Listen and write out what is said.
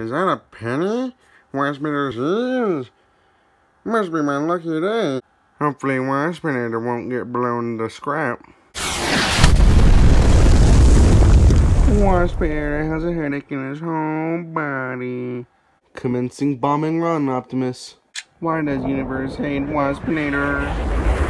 Is that a penny? Waspinator's is. Must be my lucky day. Hopefully Waspinator won't get blown to scrap. Waspinator has a headache in his whole body. Commencing bombing run, Optimus. Why does universe hate Waspinator?